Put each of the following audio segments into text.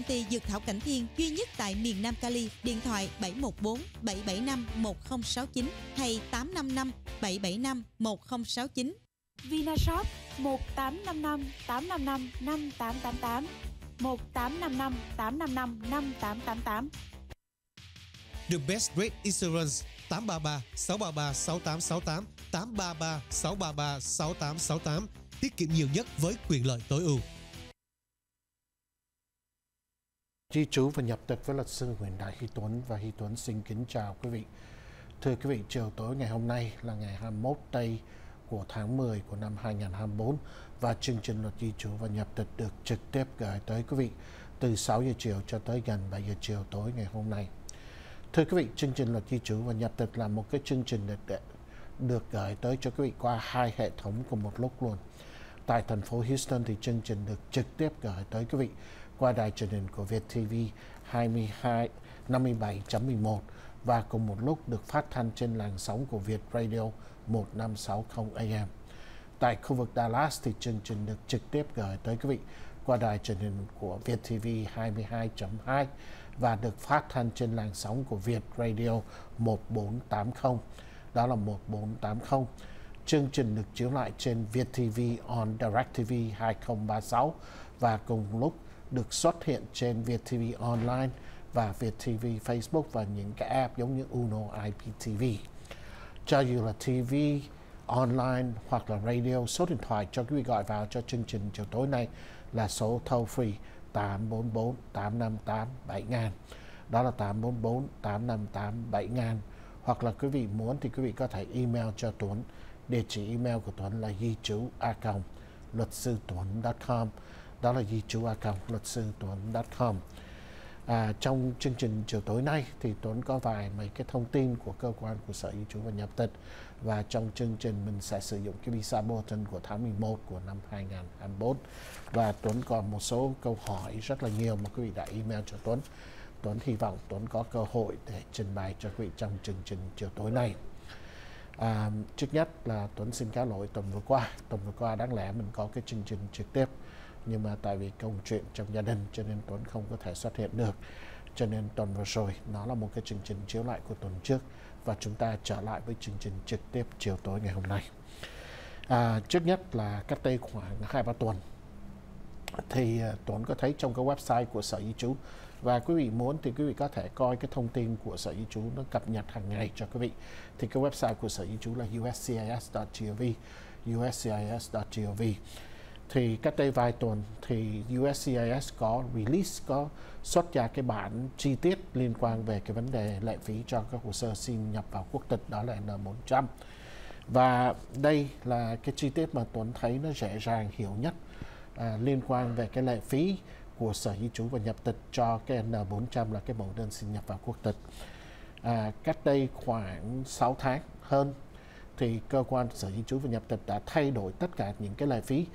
công ty Dược Thảo Cảnh Thiên duy nhất tại miền Nam Cali, điện thoại 714 775 1069 hay 855 775 1069. Vinashop 1855 855 5888 1855 855 5888 The Best Rate Insurance 833 633 6868 833 633 6868 tiết kiệm nhiều nhất với quyền lợi tối ưu. Di trú và nhập tịch với luật sư Nguyễn Đại Hy Tuấn và Hy Tuấn xin kính chào quý vị. Thưa quý vị, chiều tối ngày hôm nay là ngày 21 tây của tháng 10 của năm 2024 và chương trình luật di trú và nhập tịch được trực tiếp gửi tới quý vị từ 6 giờ chiều cho tới gần 7 giờ chiều tối ngày hôm nay. Thưa quý vị, chương trình luật di trú và nhập tịch là một cái chương trình được, được gửi tới cho quý vị qua hai hệ thống cùng một lúc luôn. Tại thành phố Houston thì chương trình được trực tiếp gửi tới quý vị qua đài truyền hình của Việt TV 22 57.11 và cùng một lúc được phát thanh trên làn sóng của Việt Radio 1560 AM. Tại khu vực Dallas thì chương trình được trực tiếp gửi tới quý vị qua đài truyền hình của Việt TV 22.2 và được phát thanh trên làn sóng của Việt Radio 1480. Đó là 1480. Chương trình được chiếu lại trên Việt TV on DirecTV 2036 và cùng lúc được xuất hiện trên Việt TV Online và Việt TV Facebook và những cái app giống như Uno IPTV. Cho dù là TV, online hoặc là radio, số điện thoại cho quý vị gọi vào cho chương trình chiều tối nay là số toll free 844 858 7000. Đó là 844 858 7000. Hoặc là quý vị muốn thì quý vị có thể email cho Tuấn. Địa chỉ email của Tuấn là di chú a luật sư tuấn.com đó là di trú a luật sư tuấn.com À, trong chương trình chiều tối nay thì Tuấn có vài mấy cái thông tin của cơ quan của Sở Di trú và Nhập tịch và trong chương trình mình sẽ sử dụng cái visa bulletin của tháng 11 của năm 2024 và Tuấn còn một số câu hỏi rất là nhiều mà quý vị đã email cho Tuấn. Tuấn hy vọng Tuấn có cơ hội để trình bày cho quý vị trong chương trình chiều tối nay. À, trước nhất là Tuấn xin cáo lỗi tuần vừa qua. Tuần vừa qua đáng lẽ mình có cái chương trình trực tiếp nhưng mà tại vì công chuyện trong gia đình cho nên Tuấn không có thể xuất hiện được. Cho nên tuần vừa rồi nó là một cái chương trình chiếu lại của tuần trước. Và chúng ta trở lại với chương trình trực tiếp chiều tối ngày hôm nay. À, trước nhất là cách đây khoảng hai ba tuần thì à, Tuấn có thấy trong cái website của Sở Di trú. Và quý vị muốn thì quý vị có thể coi cái thông tin của Sở Di trú nó cập nhật hàng ngày cho quý vị. Thì cái website của Sở Di trú là uscis.gov uscis.gov thì cách đây vài tuần thì USCIS có release có xuất ra cái bản chi tiết liên quan về cái vấn đề lệ phí cho các hồ sơ xin nhập vào quốc tịch đó là N400 và đây là cái chi tiết mà Tuấn thấy nó dễ dàng hiểu nhất à, liên quan về cái lệ phí của Sở Di trú và Nhập tịch cho cái N400 là cái mẫu đơn xin nhập vào quốc tịch. À, cách đây khoảng 6 tháng hơn thì cơ quan Sở Di trú và Nhập tịch đã thay đổi tất cả những cái lệ phí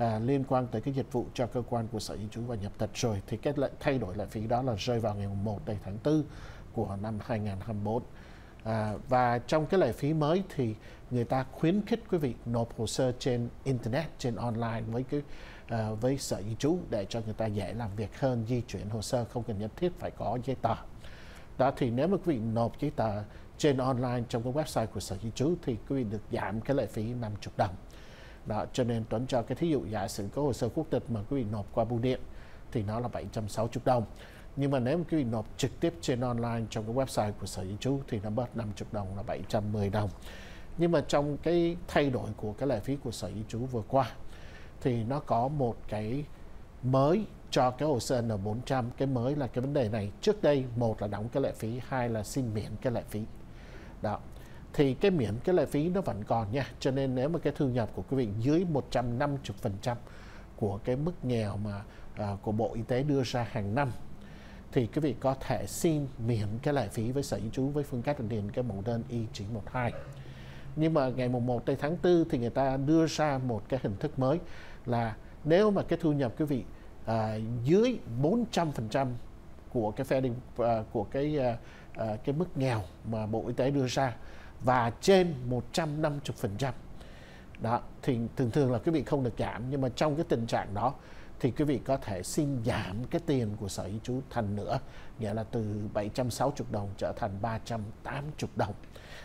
à, liên quan tới cái dịch vụ cho cơ quan của Sở Di trú và Nhập tịch rồi thì cái lệ thay đổi lệ phí đó là rơi vào ngày 1 đầy tháng 4 của năm 2024. À, và trong cái lệ phí mới thì người ta khuyến khích quý vị nộp hồ sơ trên internet trên online với cái à, với sở di trú để cho người ta dễ làm việc hơn di chuyển hồ sơ không cần nhất thiết phải có giấy tờ đó thì nếu mà quý vị nộp giấy tờ trên online trong cái website của sở di trú thì quý vị được giảm cái lệ phí 50 đồng đó, cho nên Tuấn cho cái thí dụ giả sử có hồ sơ quốc tịch mà quý vị nộp qua bưu điện thì nó là 760 đồng. Nhưng mà nếu mà quý vị nộp trực tiếp trên online trong cái website của sở di trú thì nó bớt 50 đồng là 710 đồng. Nhưng mà trong cái thay đổi của cái lệ phí của sở di trú vừa qua thì nó có một cái mới cho cái hồ sơ N400 cái mới là cái vấn đề này. Trước đây, một là đóng cái lệ phí, hai là xin miễn cái lệ phí. Đó thì cái miễn cái lệ phí nó vẫn còn nha. Cho nên nếu mà cái thu nhập của quý vị dưới 150% của cái mức nghèo mà à, của Bộ Y tế đưa ra hàng năm thì quý vị có thể xin miễn cái lệ phí với Sở y trú với phương cách điền cái mẫu đơn Y912 nhưng mà ngày mùng 1 tây tháng 4 thì người ta đưa ra một cái hình thức mới là nếu mà cái thu nhập quý vị à, dưới 400% của cái phe à, của cái à, à, cái mức nghèo mà Bộ Y tế đưa ra và trên 150% đó thì thường thường là quý vị không được giảm nhưng mà trong cái tình trạng đó thì quý vị có thể xin giảm cái tiền của sở di trú thành nữa nghĩa là từ 760 đồng trở thành 380 đồng.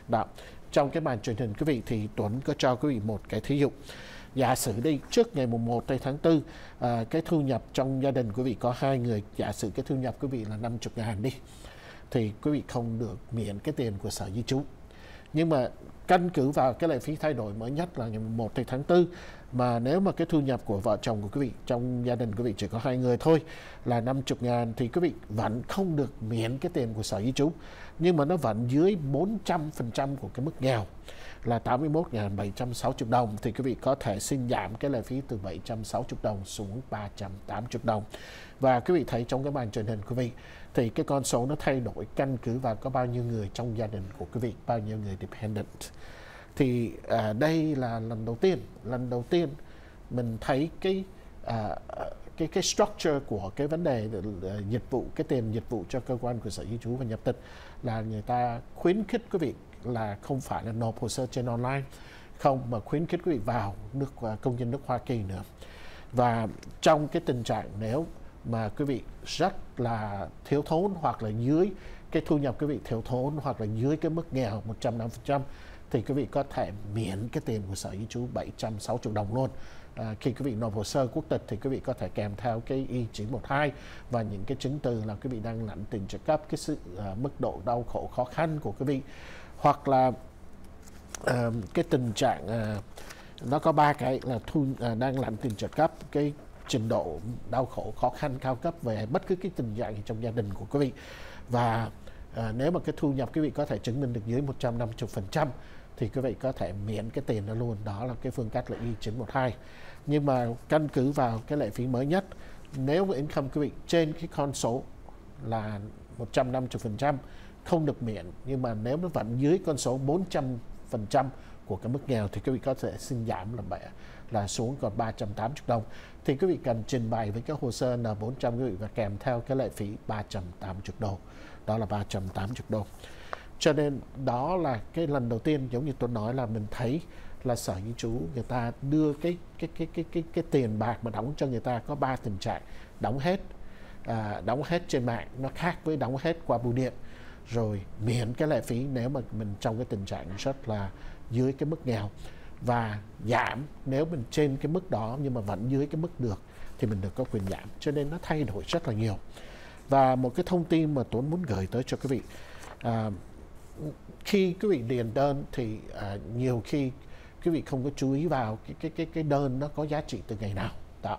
Đó trong cái màn truyền hình quý vị thì Tuấn có cho quý vị một cái thí dụ. Giả sử đi trước ngày mùng 1 tây tháng 4 à, cái thu nhập trong gia đình quý vị có hai người giả sử cái thu nhập quý vị là 50 ngàn đi thì quý vị không được miễn cái tiền của sở di trú nhưng mà căn cứ vào cái lệ phí thay đổi mới nhất là ngày 1 tháng 4 mà nếu mà cái thu nhập của vợ chồng của quý vị trong gia đình quý vị chỉ có hai người thôi là 50 ngàn thì quý vị vẫn không được miễn cái tiền của sở di trú. Nhưng mà nó vẫn dưới 400% của cái mức nghèo là 81.760 đồng thì quý vị có thể xin giảm cái lệ phí từ 760 đồng xuống 380 đồng. Và quý vị thấy trong cái màn truyền hình quý vị thì cái con số nó thay đổi căn cứ vào có bao nhiêu người trong gia đình của quý vị, bao nhiêu người dependent. Thì à, đây là lần đầu tiên, lần đầu tiên mình thấy cái à, cái cái structure của cái vấn đề uh, dịch vụ cái tiền dịch vụ cho cơ quan của sở di trú và nhập tịch là người ta khuyến khích quý vị là không phải là nộp hồ sơ trên online không mà khuyến khích quý vị vào nước à, công dân nước Hoa Kỳ nữa. Và trong cái tình trạng nếu mà quý vị rất là thiếu thốn hoặc là dưới cái thu nhập quý vị thiếu thốn hoặc là dưới cái mức nghèo 150% thì quý vị có thể miễn cái tiền của sở di trú 760 đồng luôn. À, khi quý vị nộp hồ sơ quốc tịch thì quý vị có thể kèm theo cái Y912 và những cái chứng từ là quý vị đang lãnh tiền trợ cấp cái sự à, mức độ đau khổ khó khăn của quý vị hoặc là uh, cái tình trạng uh, nó có ba cái là thu uh, đang lãnh tiền trợ cấp cái trình độ đau khổ khó khăn cao cấp về bất cứ cái tình trạng trong gia đình của quý vị. Và à, nếu mà cái thu nhập quý vị có thể chứng minh được dưới 150% thì quý vị có thể miễn cái tiền đó luôn. Đó là cái phương cách là Y912 nhưng mà căn cứ vào cái lệ phí mới nhất nếu mà income quý vị trên cái con số là 150% không được miễn nhưng mà nếu nó vẫn dưới con số 400% của cái mức nghèo thì quý vị có thể xin giảm là bẻ là xuống còn 380 đồng. Thì quý vị cần trình bày với cái hồ sơ N400 quý vị và kèm theo cái lệ phí 380 đô. Đó là 380 đô. Cho nên đó là cái lần đầu tiên giống như tôi nói là mình thấy là sở di trú người ta đưa cái cái cái cái cái cái tiền bạc mà đóng cho người ta có ba tình trạng đóng hết à, đóng hết trên mạng nó khác với đóng hết qua bưu điện rồi miễn cái lệ phí nếu mà mình trong cái tình trạng rất là dưới cái mức nghèo. Và giảm nếu mình trên cái mức đó nhưng mà vẫn dưới cái mức được thì mình được có quyền giảm. Cho nên nó thay đổi rất là nhiều. Và một cái thông tin mà Tuấn muốn gửi tới cho quý vị à, khi quý vị điền đơn thì à, nhiều khi quý vị không có chú ý vào cái cái cái cái đơn nó có giá trị từ ngày nào. Đó.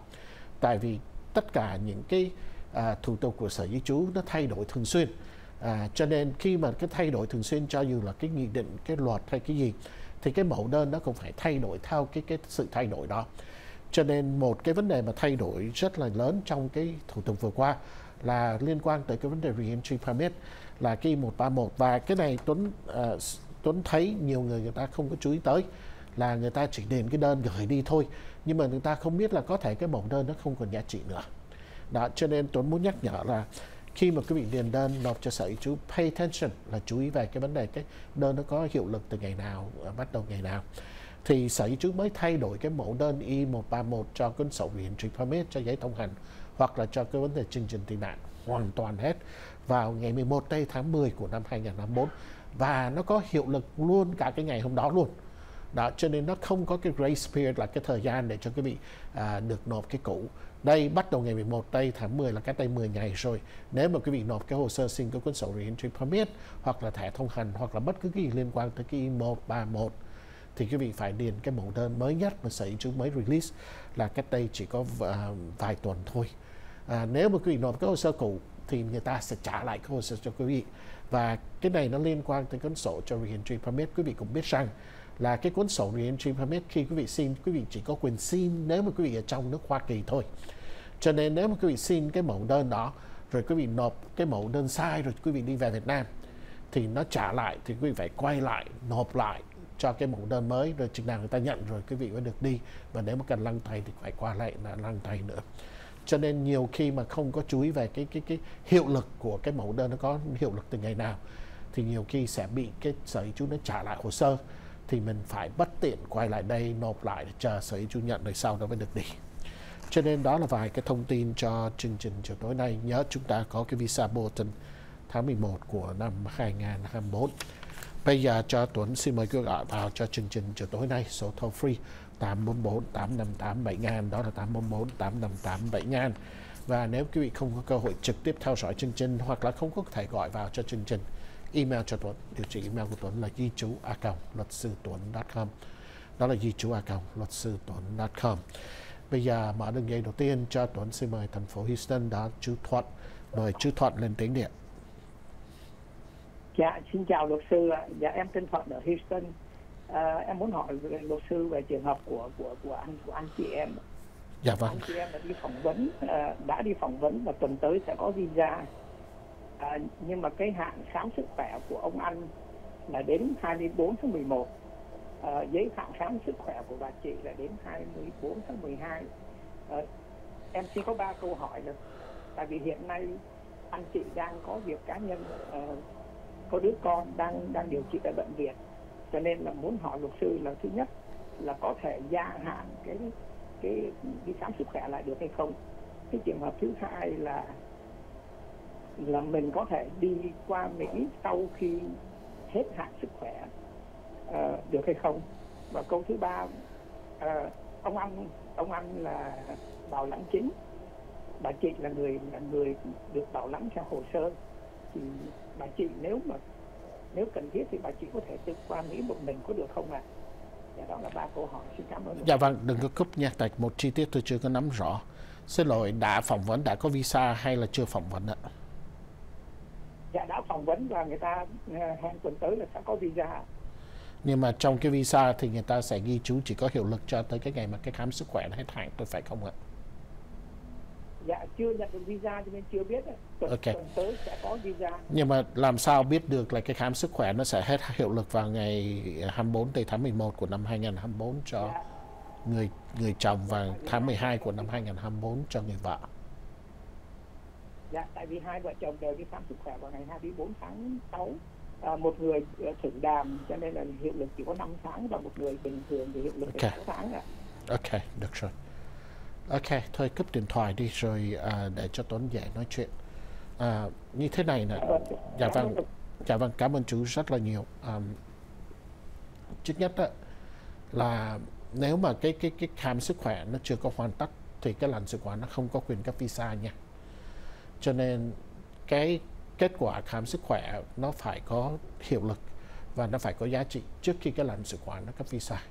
Tại vì tất cả những cái à, thủ tục của sở di trú nó thay đổi thường xuyên à, cho nên khi mà cái thay đổi thường xuyên cho dù là cái nghị định cái luật hay cái gì thì cái mẫu đơn nó cũng phải thay đổi theo cái cái sự thay đổi đó. Cho nên một cái vấn đề mà thay đổi rất là lớn trong cái thủ tục vừa qua là liên quan tới cái vấn đề reentry permit là cái 131 và cái này Tuấn uh, Tuấn thấy nhiều người người ta không có chú ý tới là người ta chỉ điền cái đơn gửi đi thôi nhưng mà người ta không biết là có thể cái mẫu đơn nó không còn giá trị nữa. Đó cho nên Tuấn muốn nhắc nhở là khi mà quý vị điền đơn nộp cho sở chú, pay attention là chú ý về cái vấn đề cái đơn nó có hiệu lực từ ngày nào à, bắt đầu ngày nào. Thì sở chú mới thay đổi cái mẫu đơn y 131 cho cái sổ reentry permit cho giấy thông hành hoặc là cho cái vấn đề chương trình tị nạn hoàn toàn hết vào ngày 11 tây tháng 10 của năm 2024 và nó có hiệu lực luôn cả cái ngày hôm đó luôn đó cho nên nó không có cái grace period là cái thời gian để cho quý vị à, được nộp cái cũ. Đây bắt đầu ngày 11 tây tháng 10 là cách đây 10 ngày rồi. Nếu mà quý vị nộp cái hồ sơ xin cái cuốn sổ reentry permit hoặc là thẻ thông hành hoặc là bất cứ cái gì liên quan tới cái 131 thì quý vị phải điền cái mẫu đơn mới nhất mà sở y chúng mới release là cách đây chỉ có à, vài tuần thôi. À, nếu mà quý vị nộp cái hồ sơ cũ thì người ta sẽ trả lại cái hồ sơ cho quý vị. Và cái này nó liên quan tới cuốn sổ cho reentry permit quý vị cũng biết rằng là cái cuốn sổ reentry permit khi quý vị xin, quý vị chỉ có quyền xin nếu mà quý vị ở trong nước Hoa Kỳ thôi. Cho nên nếu mà quý vị xin cái mẫu đơn đó, rồi quý vị nộp cái mẫu đơn sai, rồi quý vị đi về Việt Nam, thì nó trả lại, thì quý vị phải quay lại, nộp lại cho cái mẫu đơn mới, rồi chừng nào người ta nhận rồi quý vị mới được đi. Và nếu mà cần lăng tay thì phải qua lại là lăng tay nữa. Cho nên nhiều khi mà không có chú ý về cái cái cái hiệu lực của cái mẫu đơn nó có hiệu lực từ ngày nào, thì nhiều khi sẽ bị cái sở hữu chú nó trả lại hồ sơ thì mình phải bất tiện quay lại đây nộp lại để chờ sở hữu chú nhận, rồi sau đó mới được đi. Cho nên đó là vài cái thông tin cho chương trình chiều tối nay. Nhớ chúng ta có cái visa bulletin tháng 11 của năm 2024 bây giờ cho Tuấn xin mời quý gọi vào cho chương trình chiều tối nay. Số toll free 844 858 7000 đó là 844 858 7000 và nếu quý vị không có cơ hội trực tiếp theo dõi chương trình hoặc là không có thể gọi vào cho chương trình email cho Tuấn địa chỉ email của Tuấn là di chú a luật sư tuấn.com đó là di chú a luật sư tuấn.com bây giờ mở đường dây đầu tiên cho Tuấn xin mời thành phố Houston đó chú Thuận mời chú Thuận lên tiếng điện Dạ, xin chào luật sư ạ. Dạ, em tên Thuận ở Houston. À, em muốn hỏi về luật sư về trường hợp của của của anh của anh chị em. Dạ vâng. Anh chị em đã đi phỏng vấn, à, đã đi phỏng vấn và tuần tới sẽ có visa. À, nhưng mà cái hạn khám sức khỏe của ông anh là đến 24 tháng 11. À, ờ, giấy hạn khám sức khỏe của bà chị là đến 24 tháng 12. À, ờ, em xin có ba câu hỏi được, Tại vì hiện nay anh chị đang có việc cá nhân à, có đứa con đang đang điều trị tại bệnh viện cho nên là muốn hỏi luật sư là thứ nhất là có thể gia hạn cái cái đi khám sức khỏe lại được hay không cái trường hợp thứ hai là là mình có thể đi qua Mỹ sau khi hết hạn sức khỏe uh, được hay không và câu thứ ba uh, ông anh ông anh là bảo lãnh chính bà chị là người là người được bảo lãnh theo hồ sơ thì bà chị nếu mà nếu cần thiết thì bà chị có thể tự qua Mỹ một mình có được không ạ? À? Dạ đó là ba câu hỏi. Xin cảm ơn. Dạ vâng, đừng có cúp nha, tại một chi tiết tôi chưa có nắm rõ. Xin lỗi, đã phỏng vấn, đã có visa hay là chưa phỏng vấn ạ? Dạ vấn và người ta ờ, hẹn tuần tới là sẽ có visa. Nhưng mà trong cái visa thì người ta sẽ ghi chú chỉ có hiệu lực cho tới cái ngày mà cái khám sức khỏe nó hết hạn, tôi phải không ạ? dạ chưa nhận được visa cho nên chưa biết tuần, okay. tuần tới sẽ có visa nhưng mà làm sao biết được là cái khám sức khỏe nó sẽ hết hiệu lực vào ngày 24 tây tháng 11 của năm 2024 cho dạ. người người chồng và tháng 12 của năm 2024 cho người vợ dạ tại vì hai vợ chồng đều đi khám sức khỏe vào ngày 24 tháng 6 à, một người ờ, thử đàm cho nên là hiệu lực chỉ có 5 tháng và một người bình thường thì hiệu lực okay. 6 tháng ạ ok được rồi Ok, thôi cúp điện thoại đi rồi à, để cho Tuấn dễ nói chuyện. À, như thế này nè, dạ vâng, dạ vâng, cảm ơn chú rất là nhiều. À, trước nhất đó, là nếu mà cái cái cái khám sức khỏe nó chưa có hoàn tất thì cái lần sức khỏe nó không có quyền cấp visa nha. Cho nên cái kết quả khám sức khỏe nó phải có hiệu lực và nó phải có giá trị trước khi cái làm sức khỏe nó cấp visa.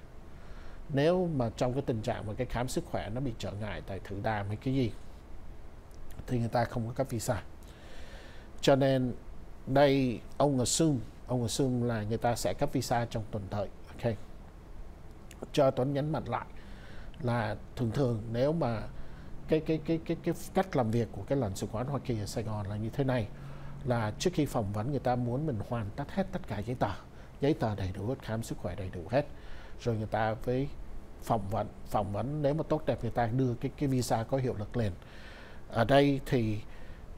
Nếu mà trong cái tình trạng mà cái khám sức khỏe nó bị trở ngại tại thử đàm hay cái gì, thì người ta không có cấp visa. Cho nên đây, ông assume ông assume là người ta sẽ cấp visa trong tuần tới, ok? Cho Tuấn nhấn mạnh lại là thường thường nếu mà cái cái cái cái cái cách làm việc của cái lần sự quán Hoa Kỳ ở Sài Gòn là như thế này. Là trước khi phỏng vấn người ta muốn mình hoàn tất hết tất cả giấy tờ. Giấy tờ đầy đủ hết khám sức khỏe đầy đủ hết. Rồi người ta với phỏng vấn phỏng vấn nếu mà tốt đẹp người ta đưa cái cái visa có hiệu lực lên. Ở đây thì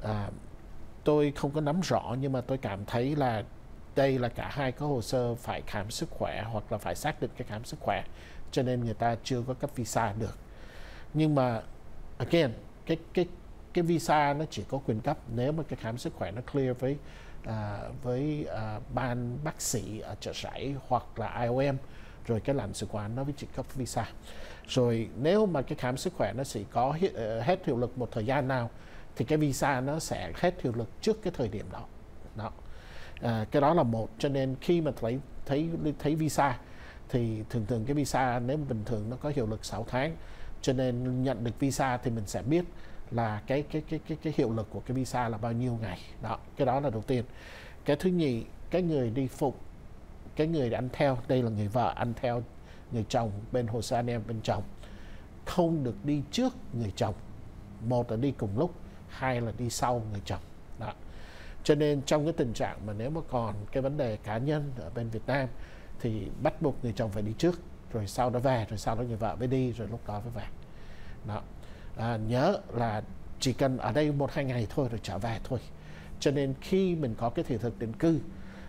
à, tôi không có nắm rõ nhưng mà tôi cảm thấy là đây là cả hai có hồ sơ phải khám sức khỏe hoặc là phải xác định cái khám sức khỏe. Cho nên người ta chưa có cấp visa được. Nhưng mà again cái cái cái visa nó chỉ có quyền cấp nếu mà cái khám sức khỏe nó clear với à, với à, ban bác sĩ ở chợ sảy hoặc là IOM rồi cái lãnh sự quán nó mới chỉ cấp visa. Rồi nếu mà cái khám sức khỏe nó sẽ có ờ, hết hiệu lực một thời gian nào thì cái visa nó sẽ hết hiệu lực trước cái thời điểm đó. Đó. À, cái đó là một. Cho nên khi mà thấy thấy thấy visa thì thường thường cái visa nếu bình thường nó có hiệu lực 6 tháng cho nên nhận được visa thì mình sẽ biết là cái cái cái cái cái hiệu lực của cái visa là bao nhiêu ngày. Đó, cái đó là đầu tiên. Cái thứ nhì, cái người đi phục cái người ăn theo, đây là người vợ ăn theo người chồng bên hồ sơ anh em, bên chồng. Không được đi trước người chồng. Một là đi cùng lúc, hai là đi sau người chồng. Đó. Cho nên trong cái tình trạng mà nếu mà còn cái vấn đề cá nhân ở bên Việt Nam thì bắt buộc người chồng phải đi trước rồi sau đó về rồi sau đó người vợ mới đi rồi lúc đó mới về. Đó. À, nhớ là chỉ cần ở đây một hai ngày thôi rồi trở về thôi. Cho nên khi mình có cái thị thực định cư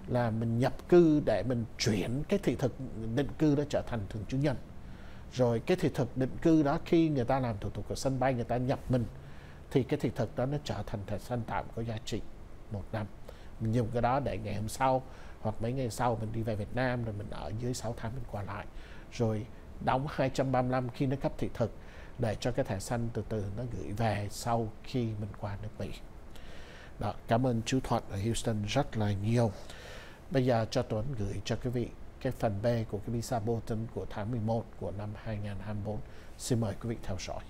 là mình nhập cư để mình chuyển cái thị thực định cư đó trở thành thường trú nhân. Rồi cái thị thực định cư đó khi người ta làm thủ tục ở sân bay người ta nhập mình thì cái thị thực đó nó trở thành thẻ xanh tạm có giá trị một năm. Mình dùng cái đó để ngày hôm sau hoặc mấy ngày sau mình đi về Việt Nam rồi mình ở dưới 6 tháng mình qua lại rồi đóng 235 khi nó cấp thị thực để cho cái thẻ xanh từ từ nó gửi về sau khi mình qua nước Mỹ. Đó, cảm ơn chú Thuận ở Houston rất là nhiều. Bây giờ cho Tuấn gửi cho quý vị cái phần B của cái visa bulletin của tháng 11 của năm 2024. Xin mời quý vị theo dõi.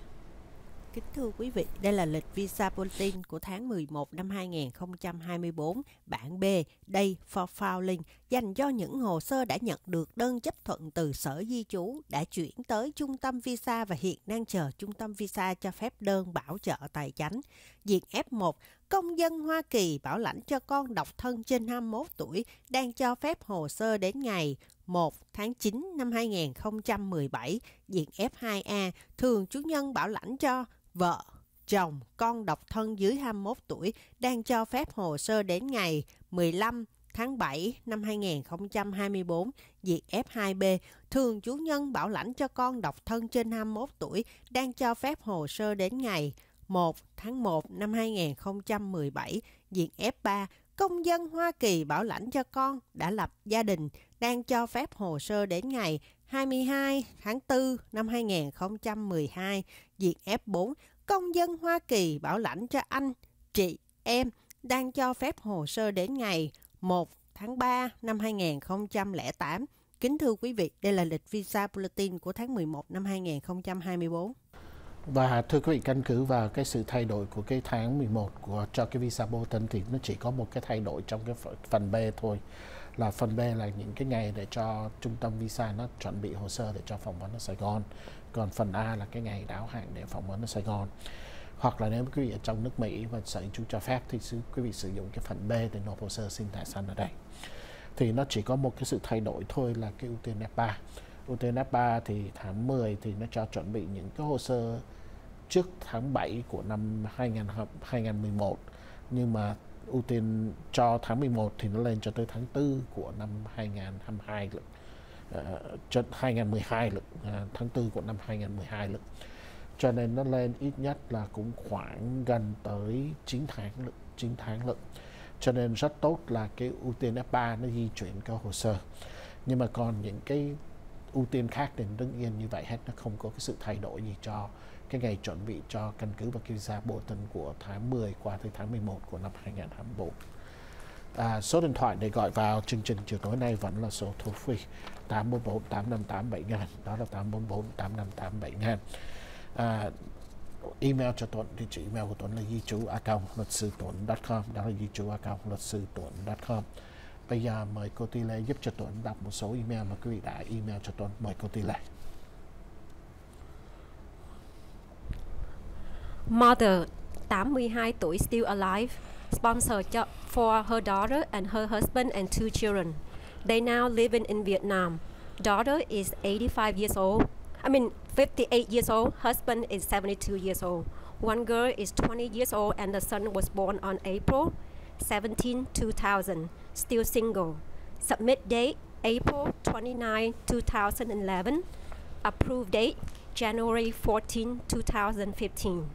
Kính thưa quý vị, đây là lịch visa bulletin của tháng 11 năm 2024, bản B, đây for Filing, dành cho những hồ sơ đã nhận được đơn chấp thuận từ Sở Di trú, đã chuyển tới Trung tâm Visa và hiện đang chờ Trung tâm Visa cho phép đơn bảo trợ tài chánh. Diện F1, công dân Hoa Kỳ bảo lãnh cho con độc thân trên 21 tuổi đang cho phép hồ sơ đến ngày 1 tháng 9 năm 2017, diện F2A, thường chủ nhân bảo lãnh cho vợ, chồng, con độc thân dưới 21 tuổi đang cho phép hồ sơ đến ngày 15 tháng 7 năm 2024, diện F2B, thường chủ nhân bảo lãnh cho con độc thân trên 21 tuổi đang cho phép hồ sơ đến ngày 1 tháng 1 năm 2017, diện F3, công dân Hoa Kỳ bảo lãnh cho con đã lập gia đình đang cho phép hồ sơ đến ngày 22 tháng 4 năm 2012, diện F4, công dân Hoa Kỳ bảo lãnh cho anh, chị, em đang cho phép hồ sơ đến ngày 1 tháng 3 năm 2008. Kính thưa quý vị, đây là lịch visa bulletin của tháng 11 năm 2024. Và thưa quý vị, căn cứ vào cái sự thay đổi của cái tháng 11 của cho cái visa Bolton thì nó chỉ có một cái thay đổi trong cái phần B thôi. Là phần B là những cái ngày để cho trung tâm visa nó chuẩn bị hồ sơ để cho phỏng vấn ở Sài Gòn. Còn phần A là cái ngày đáo hạn để phỏng vấn ở Sài Gòn. Hoặc là nếu quý vị ở trong nước Mỹ và sở chú cho phép thì quý vị sử dụng cái phần B để nộp hồ sơ xin thẻ xanh ở đây. Thì nó chỉ có một cái sự thay đổi thôi là cái ưu tiên F3 ưu tiên F3 thì tháng 10 thì nó cho chuẩn bị những cái hồ sơ trước tháng 7 của năm 2000, 2011 nhưng mà ưu tiên cho tháng 11 thì nó lên cho tới tháng 4 của năm 2022 lận. Uh, cho 2012 lực uh, tháng 4 của năm 2012 lực Cho nên nó lên ít nhất là cũng khoảng gần tới 9 tháng lực 9 tháng lực Cho nên rất tốt là cái ưu tiên F3 nó di chuyển cái hồ sơ. Nhưng mà còn những cái ưu tiên khác thì đương nhiên như vậy hết nó không có cái sự thay đổi gì cho cái ngày chuẩn bị cho căn cứ và visa bộ tân của tháng 10 qua tới tháng 11 của năm 2024. À, số điện thoại để gọi vào chương trình chiều tối nay vẫn là số thu phí 844 858 7000 đó là 844 858 7000 à, email cho Tuấn địa chỉ email của Tuấn là di chú a luật sư tuấn.com đó là di chú a luật sư tuấn.com bây giờ mời cô Ti Lê giúp cho Tuấn đọc một số email mà quý vị đã email cho Tuấn mời cô Ti Lê. Mother, 82 tuổi still alive, sponsor job for her daughter and her husband and two children. They now living in Vietnam. Daughter is 85 years old. I mean 58 years old. Husband is 72 years old. One girl is 20 years old and the son was born on April 17, 2000. Still single. Submit date April 29, 2011. Approved date January 14, 2015.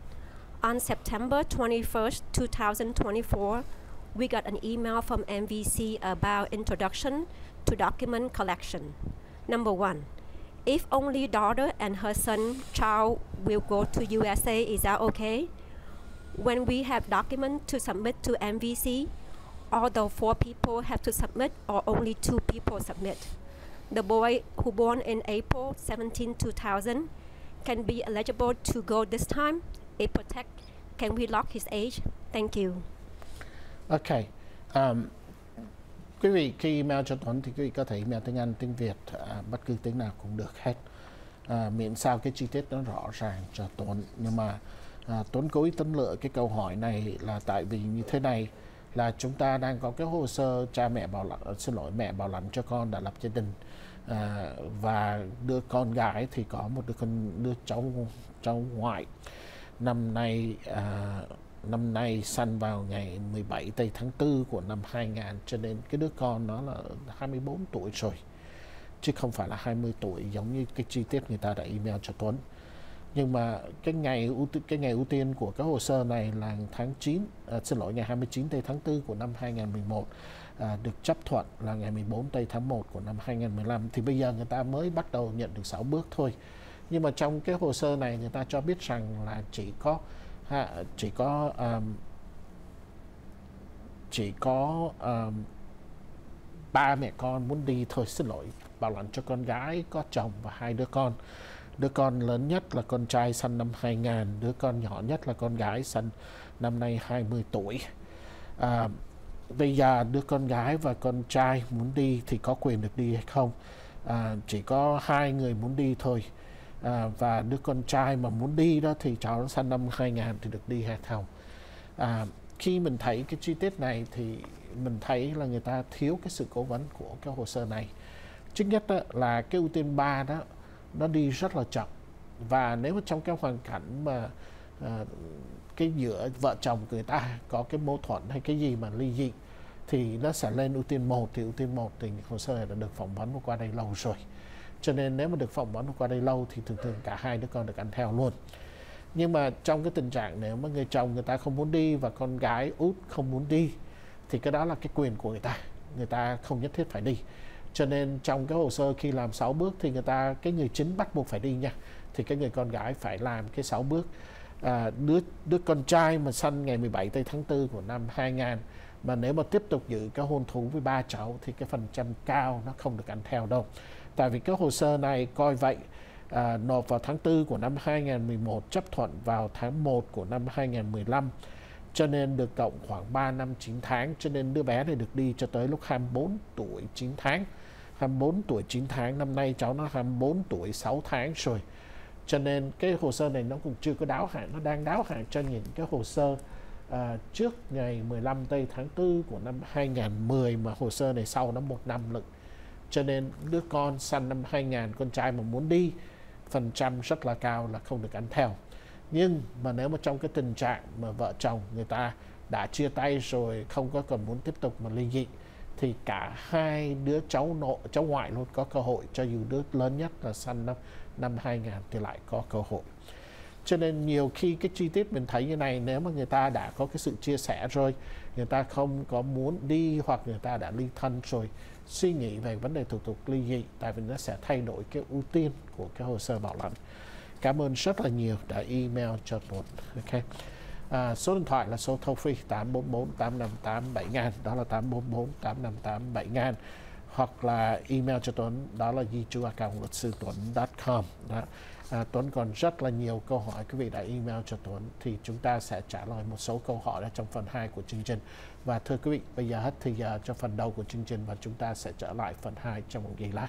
On September 21st, 2024, we got an email from MVC about introduction to document collection. Number one, if only daughter and her son child will go to USA, is that okay? When we have document to submit to MVC, all the four people have to submit or only two people submit. The boy who born in April 17, 2000 can be eligible to go this time it protect can we lock his age? Thank you. Okay um, quý vị khi email cho Tuấn thì quý vị có thể email tiếng Anh tiếng Việt à, bất cứ tiếng nào cũng được hết. À, miễn sao cái chi tiết nó rõ ràng cho Tuấn. Nhưng mà à, Tuấn cố ý tính lựa cái câu hỏi này là tại vì như thế này là chúng ta đang có cái hồ sơ cha mẹ bảo lãnh ờ, xin lỗi mẹ bảo lãnh cho con đã lập gia đình. À, và đứa con gái thì có một đứa con đứa cháu cháu ngoại năm nay à, năm nay sanh vào ngày 17 tây tháng 4 của năm 2000 cho nên cái đứa con nó là 24 tuổi rồi chứ không phải là 20 tuổi giống như cái chi tiết người ta đã email cho Tuấn. Nhưng mà cái ngày ưu cái ngày ưu tiên của cái hồ sơ này là tháng 9 à, xin lỗi ngày 29 tây tháng 4 của năm 2011 à, được chấp thuận là ngày 14 tây tháng 1 của năm 2015 thì bây giờ người ta mới bắt đầu nhận được 6 bước thôi nhưng mà trong cái hồ sơ này người ta cho biết rằng là chỉ có ha, chỉ có um, chỉ có um, ba mẹ con muốn đi thôi xin lỗi bảo lãnh cho con gái có chồng và hai đứa con. Đứa con lớn nhất là con trai sinh năm 2000 đứa con nhỏ nhất là con gái sinh năm nay 20 tuổi. À, bây giờ đứa con gái và con trai muốn đi thì có quyền được đi hay không? À, chỉ có hai người muốn đi thôi à, và đứa con trai mà muốn đi đó thì cháu nó sinh năm 2000 thì được đi hay không à, khi mình thấy cái chi tiết này thì mình thấy là người ta thiếu cái sự cố vấn của cái hồ sơ này. Trước nhất đó là cái ưu tiên 3 đó nó đi rất là chậm. Và nếu mà trong cái hoàn cảnh mà à, cái giữa vợ chồng người ta có cái mâu thuẫn hay cái gì mà ly dị thì nó sẽ lên ưu tiên một thì ưu tiên một thì hồ sơ này đã được phỏng vấn qua đây lâu rồi cho nên nếu mà được phỏng vấn qua đây lâu thì thường thường cả hai đứa con được ăn theo luôn. Nhưng mà trong cái tình trạng nếu mà người chồng người ta không muốn đi và con gái út không muốn đi thì cái đó là cái quyền của người ta. Người ta không nhất thiết phải đi. Cho nên trong cái hồ sơ khi làm 6 bước thì người ta cái người chính bắt buộc phải đi nha. Thì cái người con gái phải làm cái 6 bước. À, đứa đứa con trai mà sinh ngày 17 tây tháng 4 của năm 2000 mà nếu mà tiếp tục giữ cái hôn thú với ba cháu thì cái phần trăm cao nó không được ăn theo đâu tại vì cái hồ sơ này coi vậy à, nộp vào tháng 4 của năm 2011 chấp thuận vào tháng 1 của năm 2015 cho nên được cộng khoảng 3 năm 9 tháng cho nên đứa bé này được đi cho tới lúc 24 tuổi 9 tháng. 24 tuổi 9 tháng năm nay cháu nó 24 tuổi 6 tháng rồi. Cho nên cái hồ sơ này nó cũng chưa có đáo hạn nó đang đáo hạn cho những cái hồ sơ à, trước ngày 15 tây tháng 4 của năm 2010 mà hồ sơ này sau nó một năm lận cho nên đứa con sinh năm 2000 con trai mà muốn đi, phần trăm rất là cao là không được ăn theo. Nhưng mà nếu mà trong cái tình trạng mà vợ chồng người ta đã chia tay rồi, không có còn muốn tiếp tục mà ly dị, thì cả hai đứa cháu nội cháu ngoại luôn có cơ hội. Cho dù đứa lớn nhất là sinh năm năm 2000 thì lại có cơ hội. Cho nên nhiều khi cái chi tiết mình thấy như này, nếu mà người ta đã có cái sự chia sẻ rồi, người ta không có muốn đi hoặc người ta đã ly thân rồi suy nghĩ về vấn đề thủ tục ly dị tại vì nó sẽ thay đổi cái ưu tiên của cái hồ sơ bảo lãnh. Cảm ơn rất là nhiều đã email cho Tuấn ok? À, số điện thoại là số toll free 844 858 7000 đó là 844 858 7000 hoặc là email cho Tuấn đó là di chú luật sư tuấn.com đó. À, Tuấn còn rất là nhiều câu hỏi quý vị đã email cho Tuấn thì chúng ta sẽ trả lời một số câu hỏi ở trong phần 2 của chương trình. Và thưa quý vị, bây giờ hết thời giờ cho phần đầu của chương trình và chúng ta sẽ trở lại phần 2 trong một giây lát.